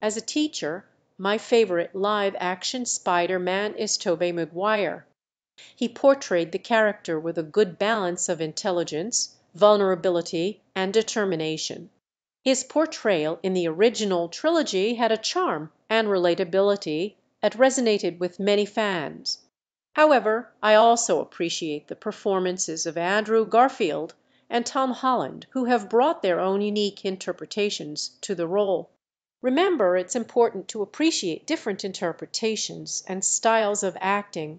As a teacher my favourite live action Spider man is Tobey Maguire. He portrayed the character with a good balance of intelligence, vulnerability, and determination. His portrayal in the original trilogy had a charm and relatability that resonated with many fans. However, I also appreciate the performances of Andrew Garfield and Tom Holland, who have brought their own unique interpretations to the role. Remember, it's important to appreciate different interpretations and styles of acting.